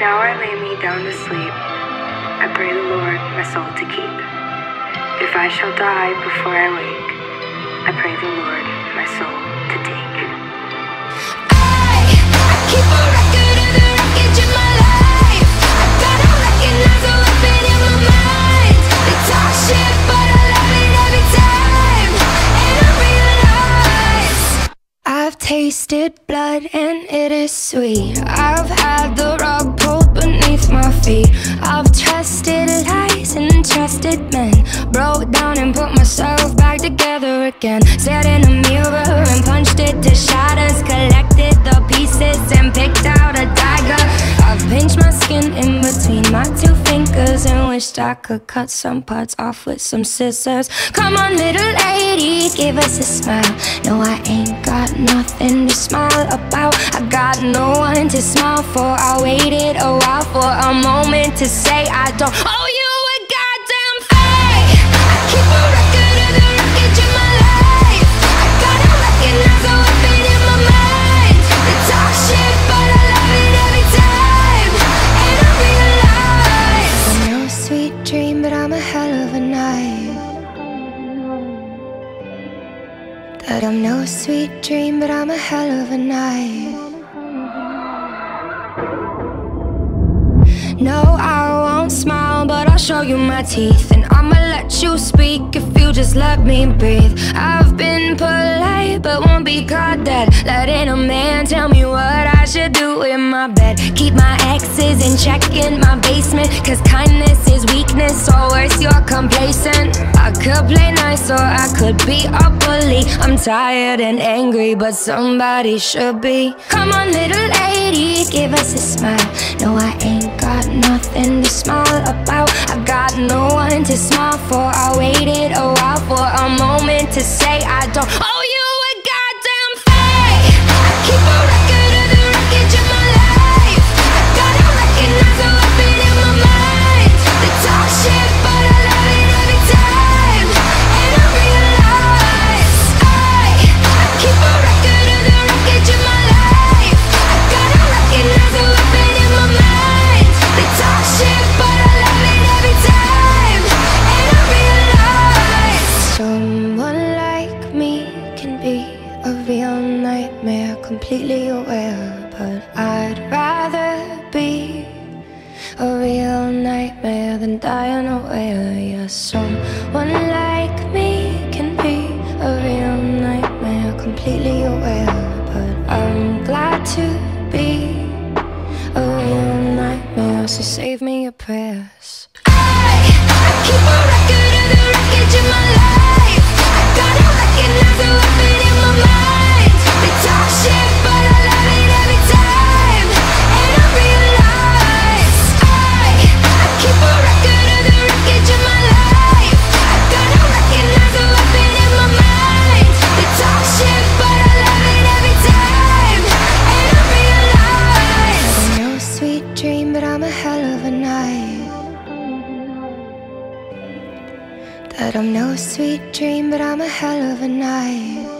Now I lay me down to sleep. I pray the Lord my soul to keep. If I shall die before I wake, I pray the Lord my soul tasted blood and it is sweet. I've had the rug pulled beneath my feet. I've trusted lies and trusted men. Broke down and put myself back together again. Stared in a mirror and punched it to shatters. Collected I could cut some parts off with some scissors. Come on, little lady, give us a smile. No, I ain't got nothing to smile about. I got no one to smile for. I waited a while for a moment to say I don't owe but I'm a hell of a night. That I'm no sweet dream, but I'm a hell of a night. No, I show you my teeth. And I'ma let you speak if you just let me breathe. I've been polite, but won't be caught dead. Letting a man tell me what I should do in my bed. Keep my exes in check in my basement. Cause kindness is weakness, or worse, you're complacent. I could play nice, or I could be a bully. I'm tired and angry, but somebody should be. Come on, little lady, give us a smile. No, I ain't nothing to smile about. I got no one to smile for. I waited a while for a moment to say I don't owe completely aware. But I'd rather be a real nightmare than die unaware. Yeah, someone like me can be a real nightmare, completely aware. But I'm glad to be a real nightmare, so save me your prayers. I, I keep I'm a hell of a night. That I'm no sweet dream, but I'm a hell of a night.